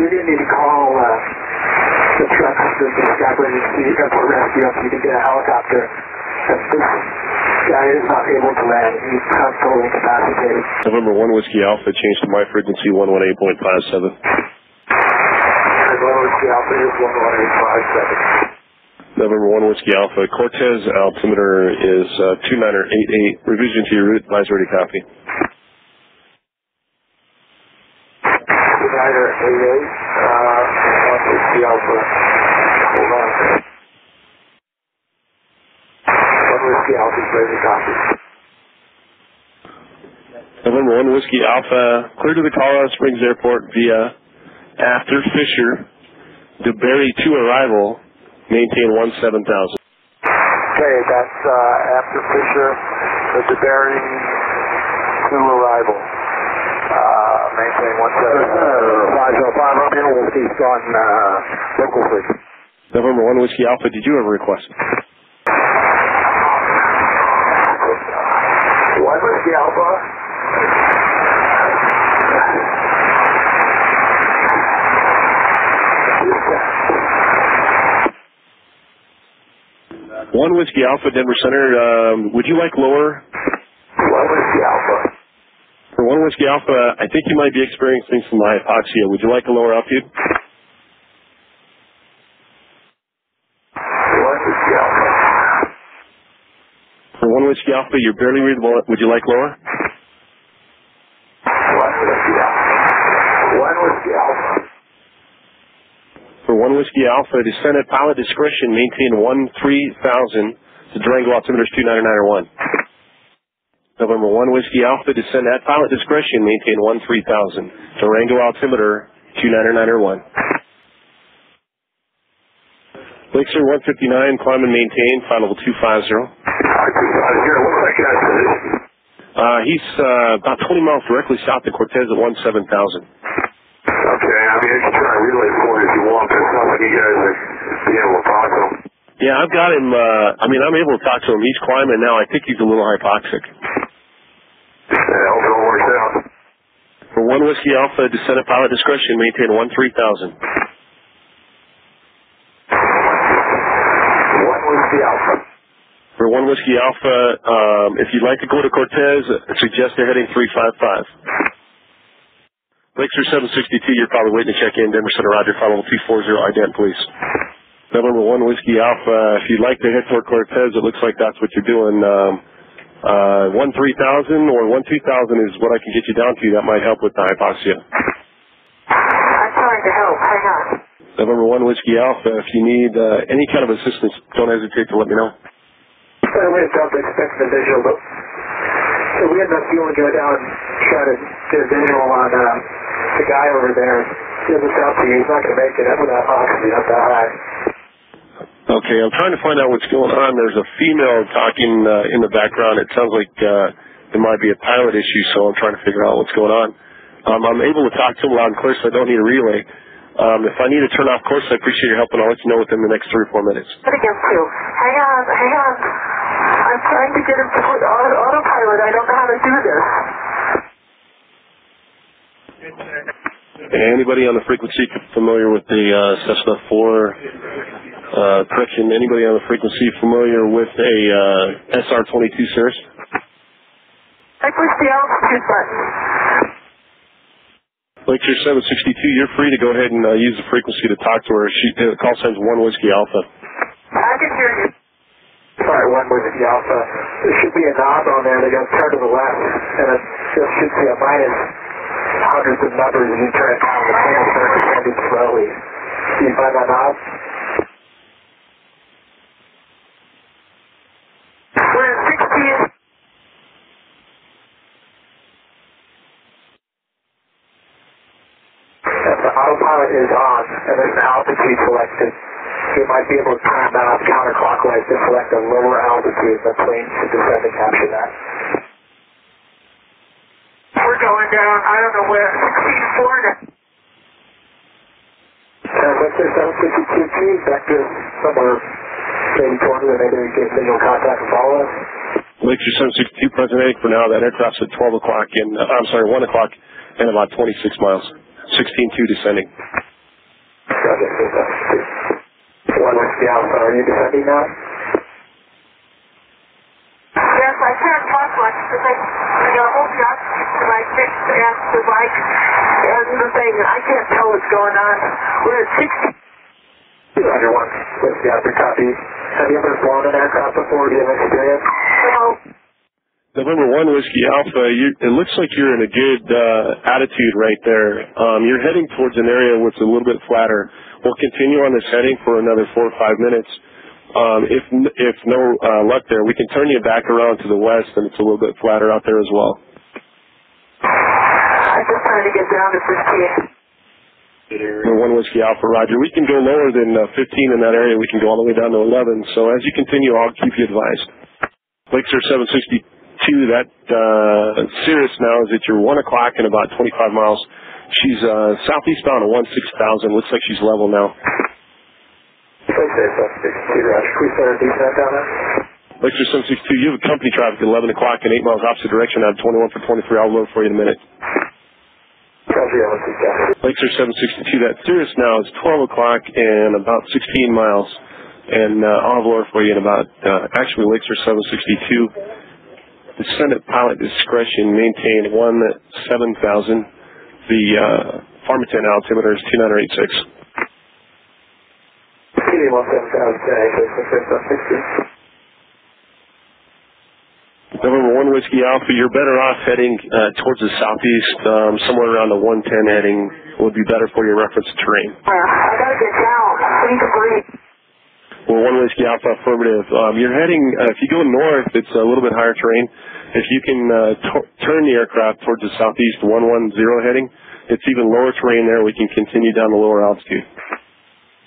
you didn't need to call uh, the truck, the, the Skype Emergency Airport Rescue up so you could get a helicopter. This guy is not able to land. He's totally incapacitated. November 1 Whiskey Alpha, change to my frequency 118.57. November Whiskey Alpha is 11857. November 1 Whiskey Alpha, Cortez altimeter is uh, 2988. Revision to your route, advise ready copy. Schneider 88, uh, Whiskey Alpha. Hold on. One Whiskey Alpha is ready to copy. November 1 Whiskey Alpha, clear to the Colorado Springs Airport via after Fisher, DeBerry to arrival, maintain 17,000. Okay, that's uh, after Fisher, the DeBerry to arrival. Uh, maintain one seven. Five zero five. I'm here. We'll keep on uh, local frequency. November 1 Whiskey Alpha, did you have a request? One Whiskey Alpha. One Whiskey Alpha, Denver Center, um, would you like lower? One Whiskey Alpha. For One Whiskey Alpha, I think you might be experiencing some hypoxia. Would you like a lower altitude? One Whiskey Alpha. For One Whiskey Alpha, you're barely readable. Would you like lower? One Whiskey Alpha. One Whiskey Alpha. For One Whiskey Alpha, descend at pilot discretion, maintain 13,000 to Durango altimeter is 29901. November 1 Whiskey Alpha, descend at pilot discretion, maintain 13,000 Durango altimeter 29901. Lakeshore 159, climb and maintain, level 250. Here, what's that? Uh, he's uh, about 20 miles directly south of Cortez at 17,000. Okay, I mean, you can try relay for it if you want, but it's not like you guys are being able to talk to him. Yeah, I've got him. Uh, I mean, I'm able to talk to him. He's climbing now. I think he's a little hypoxic. Yeah, I hope all works out. For one whiskey alpha, descend at pilot discretion, maintain one three thousand. One Whiskey Alpha. For one whiskey alpha, um, if you'd like to go to Cortez, suggest a heading three five five. Lakeshore seven sixty two. You're probably waiting to check in. Denver Center, Roger. File level two four zero. Ident, please. November one whiskey alpha. If you'd like to head toward Cortez, it looks like that's what you're doing. Um, uh, one three thousand or one two thousand is what I can get you down to. That might help with the hypoxia. I'm trying to help. Hang on. November one whiskey alpha. If you need uh, any kind of assistance, don't hesitate to let me know. So we don't expect the visual, but so we ended up feeling to go down and try to get a visual on uh, the guy over there. Give this out to you. He's not going to make it up without oxygen up that high. Okay, I'm trying to find out what's going on. There's a female talking uh, in the background. It sounds like uh, there might be a pilot issue, so I'm trying to figure out what's going on. Um, I'm able to talk to him loud and clear, so I don't need a relay. Um, if I need to turn off course, I appreciate your help, and I'll let you know within the next three or four minutes. What against you? Hang on. Hang on. I'm trying to get him to put on autopilot. I don't know how to do this. Anybody on the frequency familiar with the uh, Cessna 4 uh, correction? Anybody on the frequency familiar with a uh, SR-22 Cirrus? I pushed the altitude button. Lakeshore 762, you're free to go ahead and uh, use the frequency to talk to her. She uh, call signs one whiskey alpha. I can hear you. Sorry, one Whiskey Alpha. There should be a knob on there. They're going to turn to the left, and it just should see a minus hundreds of numbers as you turn it down the panel start descending slowly. Do you find that knob? We're at 60. If the autopilot is on and there's an altitude selected, you might be able to time out counterclockwise to select a lower altitude. The plane should descend to capture that. We're going down. I don't know where. 64 now. San Francisco 762T, vector somewhere maybe toward you, maybe we get visual contact and follow us. Lakeshore 762 present heading for now. That aircraft's at 12 o'clock in, uh, I'm sorry, 1 o'clock and about 26 miles. 16-2 descending. One Whiskey Alpha, are you descending now? Yes, I can't talk much because I, I got a whole yacht to my fixed and the bike and the thing. I can't tell what's going on. We're at 60. Roger, one Whiskey Alpha, copy. Have you ever flown an aircraft before? Do you have experience? So, November one whiskey alpha. You, it looks like you're in a good uh, attitude right there. Um, you're heading towards an area which is a little bit flatter. We'll continue on this heading for another four or five minutes. Um, if if no uh, luck there, we can turn you back around to the west, and it's a little bit flatter out there as well. I'm just trying to get down to 15. One whiskey alpha, Roger. We can go lower than uh, 15 in that area. We can go all the way down to 11. So as you continue, I'll keep you advised. Lakeshore 760 two, that uh, Cirrus now is at your 1 o'clock in about 25 miles. She's uh, southeastbound at 16000. Looks like she's level now. Lakeshore 762, you have a company traffic at 11 o'clock in 8 miles opposite direction on 21 for 23. I'll load for you in a minute. Lakeshore 762, that Cirrus now is 12 o'clock and about 16 miles. And uh, I'll have load for you in about, uh, actually, Lakeshore 762. The Senate pilot discretion maintain 17000. The uh, Farmington altimeter is 2986. CD one seven thousand ten eight six two. November 1 Whiskey Alpha, you're better off heading uh, towards the southeast, um, somewhere around the 110 heading would be better for your reference terrain. Uh, I get down. I need to breathe. Well, one whiskey alpha affirmative. Um, you're heading, uh, if you go north, it's a little bit higher terrain. If you can uh, turn the aircraft towards the southeast 110 heading, it's even lower terrain there. We can continue down the lower altitude.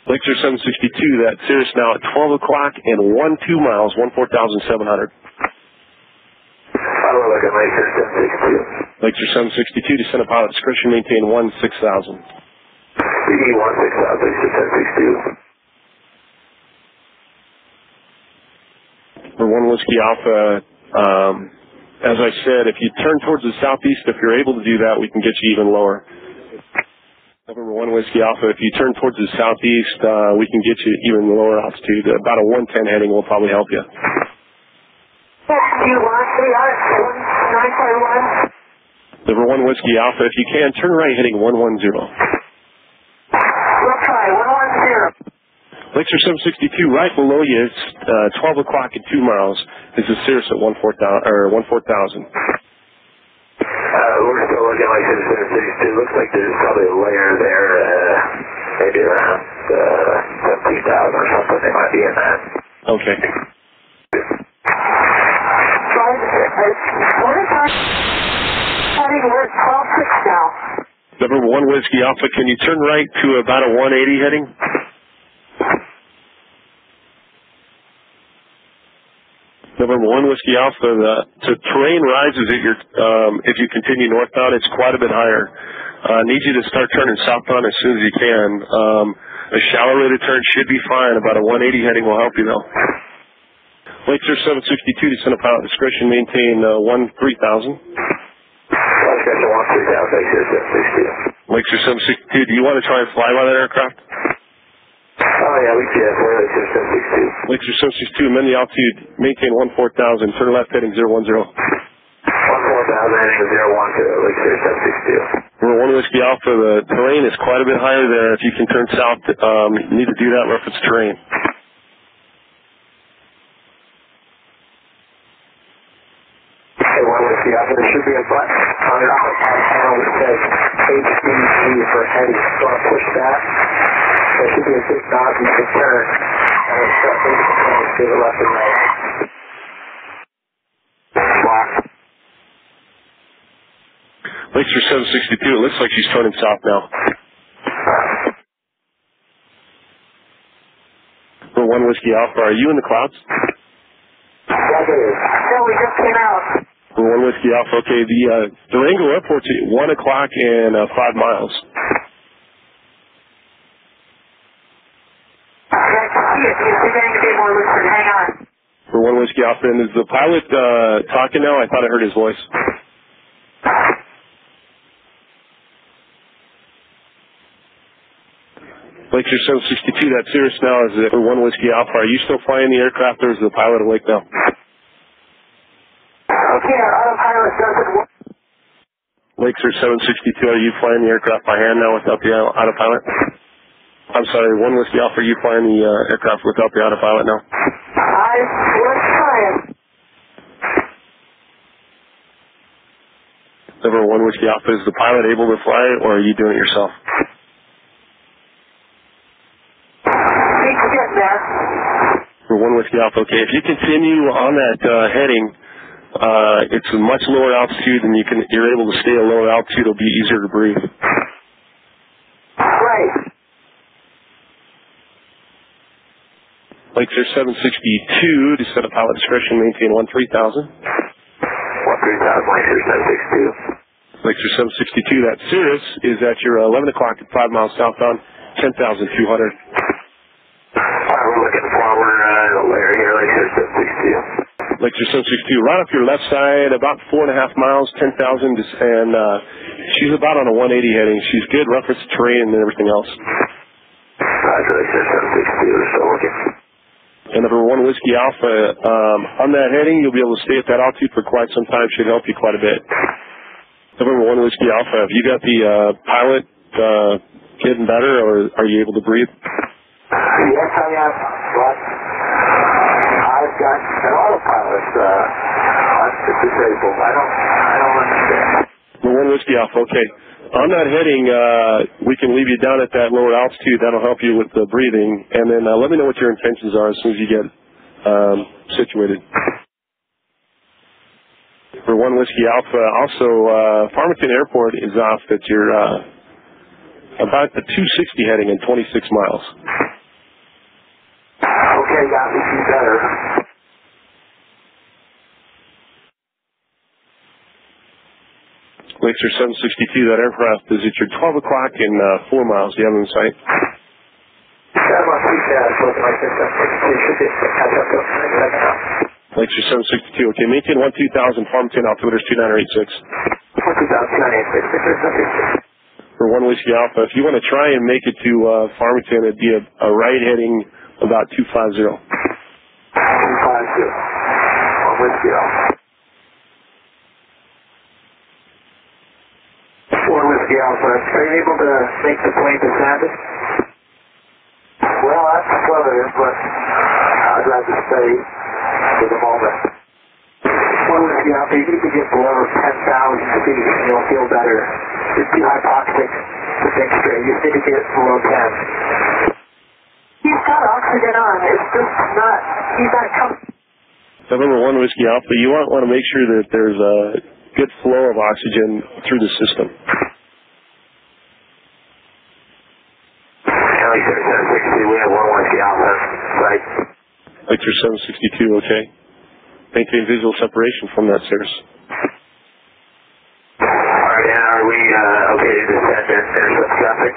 Lakeshore 762, that's Cirrus now at 12 o'clock and 1 2 miles, 14700. Follow look at Lakeshore 762. Lakeshore 762 to send a pilot discretion maintain 16000. CE 16000, Lakeshore 762. For 1 Whiskey Alpha, um, as I said, if you turn towards the southeast, if you're able to do that, we can get you even lower. November 1 Whiskey Alpha, if you turn towards the southeast, uh, we can get you even lower altitude. About a 110 heading will probably help you. Do you want me out at 9.1? November 1 Whiskey Alpha, if you can, turn right heading 110. We'll try. 110. Lakes 762, right below you, it's uh, 12 o'clock and 2 miles. This is the Cirrus at 14,000, or 14,000. Uh, we're still looking like this ten six two. Looks like there's probably a layer there, uh, maybe around, uh, seventeen thousand or something. They might be in that. Okay. Try to get, what is our heading? We're at 12.6 now. November 1 Whiskey Alpha, can you turn right to about a 180 heading? November 1 Whiskey Alpha, the, the terrain rises at your, um, if you continue northbound, it's quite a bit higher. Uh, need you to start turning southbound as soon as you can. Um, a shallow rate of turn should be fine. About a 180 heading will help you though. Lakeshore 762 to send a pilot discretion, maintain uh, 1 3000. Last guy, one three thousand six ten six two. Lakeshore 762. Do you want to try and fly by that aircraft? Oh yeah, we can. We're at ten six two. 762. Amend the altitude. Maintain 1 4000. Turn left heading 010. One four thousand heading zero one two. Lake City ten six two. We're 1 Whiskey Alpha. The terrain is quite a bit higher there. If you can turn south, um, you need to do that reference terrain. Hey, one Whiskey Alpha. There should be a button on panel that says HDG for heading. So I push that. There should be a can turn. And got to the left and right. Lakeshore 762. It looks like she's turning south now. We're 1 Whiskey Alpha. Are you in the clouds? No, we just came out. We're 1 Whiskey Alpha. Okay, the uh, Durango Airport's at 1 o'clock and uh, 5 miles. I can see it. He's beginning to be more lucid. Hang on. For 1 Whiskey Alpha. And is the pilot uh, talking now? I thought I heard his voice. Lakeshore 762, that's Cirrus now is it one whiskey alpha. Are you still flying the aircraft or is the pilot awake now? Okay, autopilot. Lakeshore 762, are you flying the aircraft by hand now without the autopilot? I'm sorry, one whiskey alpha, are you flying the uh, aircraft without the autopilot now? I was trying. Number one whiskey alpha, is the pilot able to fly it or are you doing it yourself? He's getting there. For one whiskey alpha, okay. If you continue on that uh, heading, uh, it's a much lower altitude and you can, you're able to stay at a lower altitude, it'll be easier to breathe. Right. Lakeshore 762, to set a pilot discretion, maintain one three thousand. 13000. 13000, Lakeshore 762. Lakeshore 762, that Cirrus is at your uh, 11 o'clock at 5 miles southbound, 10,200. Alright, we're looking forward, uh, layer here, Lakeshore 762. Lakeshore 762, right off your left side, about four and a half miles, 10,000, and uh, she's about on a 180 heading. She's good reference to terrain and everything else. Roger, Lakeshore 762, so looking. And number one whiskey alpha, um, on that heading, you'll be able to stay at that altitude for quite some time. Should help you quite a bit. Number one whiskey alpha, have you got the uh, pilot uh, getting better, or are you able to breathe? Yes, I am, but I've got an autopilot, uh, I'm disabled. I don't, I don't understand. The one whiskey alpha, okay. On that heading, uh, we can leave you down at that lower altitude. That'll help you with the breathing. And then uh, let me know what your intentions are as soon as you get um, situated. One whiskey alpha, also uh, Farmington Airport is off at your uh, about the 260 heading in 26 miles. Okay, got me see better. Lakeshore 762, that aircraft is at your 12 o'clock in uh, 4 miles. Do you have it in sight? That must be bad, looking like this, that's should be catch up to Lakeshore 762, okay. Maintain 12000, Farmington altimeter is 2986. 12986, for one whiskey alpha. If you want to try and make it to uh, Farmington, it'd be a, a right heading about 250. 250. One whiskey alpha. One whiskey alpha. Are you able to make the plane to Sandus? Well, that's positive, but I'd rather stay for the moment. One whiskey alpha, you need to get below 10,000 feet and you'll feel better. Just be hypoxic to think straight. You need to get below 10. He's got oxygen on. It's just not, he's not coming. November one whiskey alpha. You want want to make sure that there's a good flow of oxygen through the system. County 760, we have one whiskey alpha. Right. Lakeshore 762, okay. Maintain visual separation from that Cirrus. Alright, and are we, uh, okay to descend and traffic?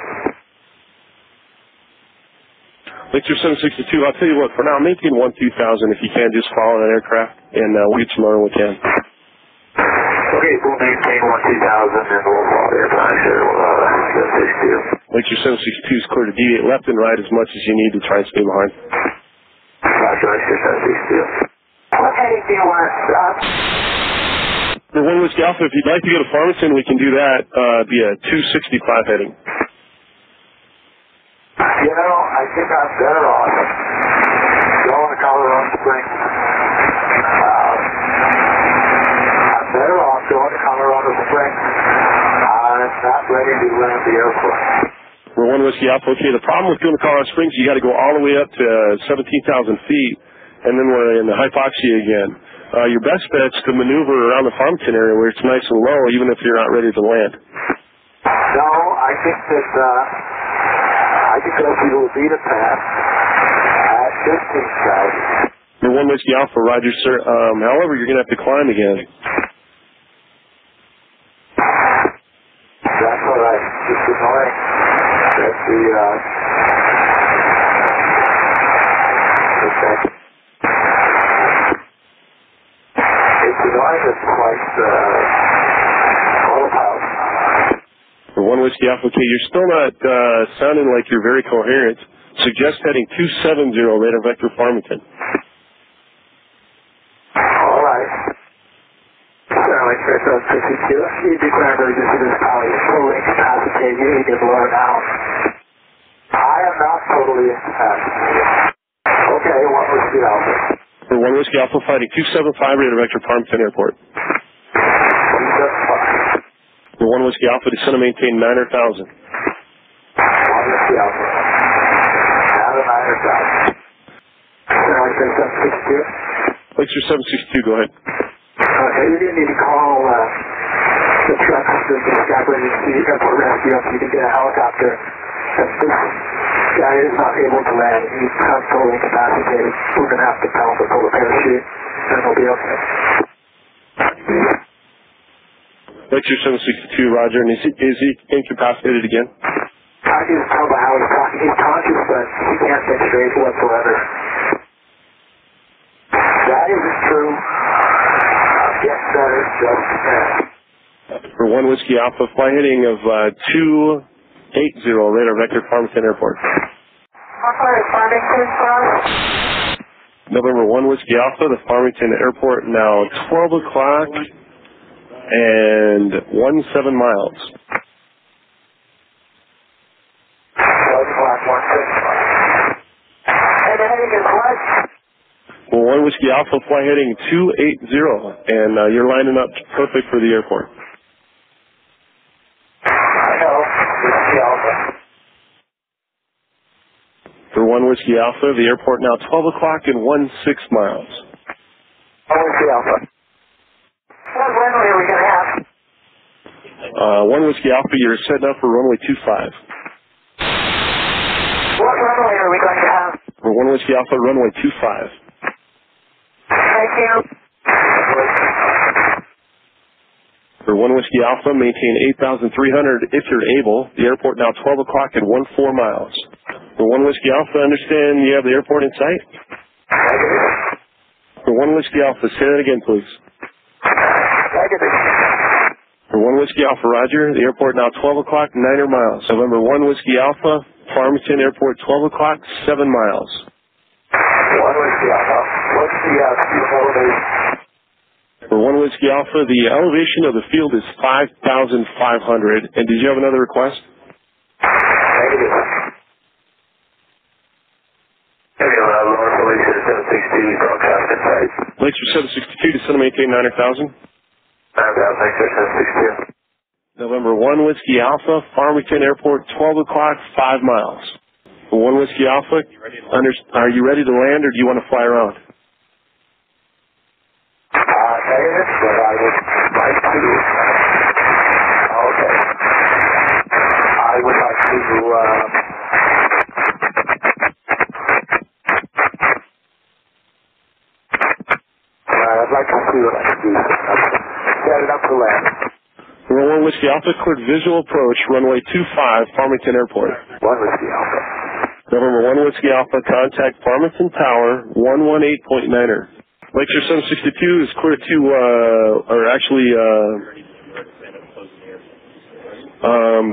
Lakeshore 762. I'll tell you what. For now, maintain one 2000 if you can. Just follow that aircraft, and uh, we'll get you when we can. Okay, we'll maintain one 2000 and we'll follow your time, sure, uh, 762. 762 is clear to deviate left and right as much as you need to try and stay behind. Roger, Lakeshore 762. What heading do you want? Uh, For one whiskey alpha, if you'd like to go to Farmington, we can do that. Uh, be a 265 heading. You know, I think I'm better off going to Colorado Springs. I'm better off going to Colorado Springs. I'm not ready to land the airplane. We're one whiskey alpha. Okay, the problem with going to Colorado Springs, you got to go all the way up to uh, 17,000 feet, and then we're in the hypoxia again. Uh, your best bet's to maneuver around the Farmington area where it's nice and low, even if you're not ready to land. No, I think that uh, I could go through the La Veta Pass at 15,000. You're one whiskey alpha, Roger, sir. Um, however, you're going to have to climb again. That's what I, it's annoying. That's the, uh, okay. It's annoying that twice, uh, autopilot. For one whiskey Alpha. Okay, you're still not uh, sounding like you're very coherent. Suggest heading 270 radar vector Farmington. All right. Starlight Chris 62. You declare emergency to this power. You're fully incapacitated. You need to blow it out. I am not totally incapacitated. Okay, was the alpha? For one whiskey Alpha fighting 275 radar vector Farmington Airport. 275. For one whiskey Alpha, descend and maintain 900,000. What was the alpha? Out of 900,000. Starlight Chris 62. Lakeshore 762, go ahead. Okay, you're going to need to call uh, the trucks, to the, the Scotland City Airport Rescue up you can get a helicopter. If this guy is not able to land, he's totally incapacitated. We're going to have to pound the pull the parachute, and he'll be okay. Lakeshore 762, Roger. And is he, is he incapacitated again? I can just tell by how he's talking. He's conscious, but he can't think straight whatsoever. That isn't true. Get better, just. For one whiskey Alpha, fly heading of uh, 280 radar vector Farmington Airport. Farmington, November 1 Whiskey Alpha, the Farmington Airport, now 12 o'clock and 17 miles. 12 o'clock, 165. And heading is what? Well, 1 Whiskey Alpha, fly heading 280, and uh, you're lining up perfect for the airport. For 1 Whiskey Alpha, the airport now 12 o'clock and 16 miles. Whiskey Alpha. What runway are we going to have? Uh, 1 Whiskey Alpha, you're setting up for runway 25. What runway are we going to have? For 1 Whiskey Alpha, runway 25. Thank you. For 1 Whiskey Alpha, maintain 8,300 if you're able. The airport now 12 o'clock and 14 miles. For 1 Whiskey Alpha, understand you have the airport in sight? For 1 Whiskey Alpha, say that again, please. Negative. For 1 Whiskey Alpha, Roger. The airport now 12 o'clock, 9 miles. November 1 Whiskey Alpha, Farmington Airport 12 o'clock, 7 miles. One Whiskey Alpha. What's the uh, speed elevation? For 1 Whiskey Alpha, the elevation of the field is 5,500. And did you have another request? Negative. Heavy uh, police at 762, broadcast in sight. Lakeshore 762, descend and maintain 900,000. 9,000, Lakeshore 762. November 1 Whiskey Alpha, Farmington Airport, 12 o'clock, 5 miles. For 1 Whiskey Alpha, under, are you ready to land or do you want to fly around? Uh, I would like to. Okay. I would like to. Uh, uh, I'd like to see what I can do. Up to 1 Whiskey Alpha, cleared visual approach, runway 25, Farmington Airport. One Whiskey Alpha. November 1 Whiskey Alpha, contact Farmington Tower, 118.9er. Lakeshore 762 is clear to, uh, or actually, uh, um,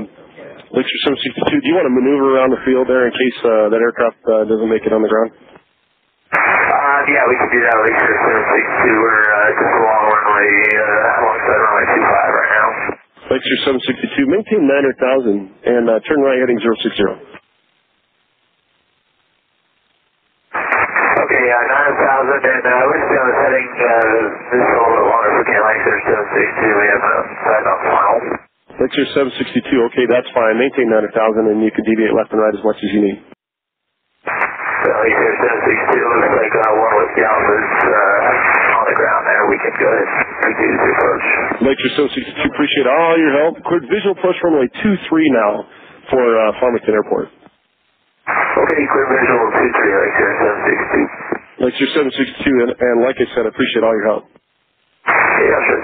Lakeshore 762, do you want to maneuver around the field there in case uh, that aircraft uh, doesn't make it on the ground? Uh, yeah, we can do that. Lakeshore 762. We're uh, just along runway, uh, alongside runway 25 right now. Lakeshore 762, maintain 900,000 and uh, turn right heading 060. Okay, yeah, 9,000, and uh, we're just going to heading uh, this a little bit longer if we can. Lakeshore 762, we have a side on final. Lakeshore 762, okay, that's fine. Maintain 900,000 and you can deviate left and right as much as you need. So Lakeshore 762 looks like uh, one with the Alphas uh, on the ground there. We can go ahead and proceed to approach. Lakeshore 762, appreciate all your help. Cleared visual approach runway 23 now for uh, Farmington Airport. Okay, clear visual 23, Lakeshore 762. Lakeshore 762, and, and like I said, I appreciate all your help. Yeah, sure.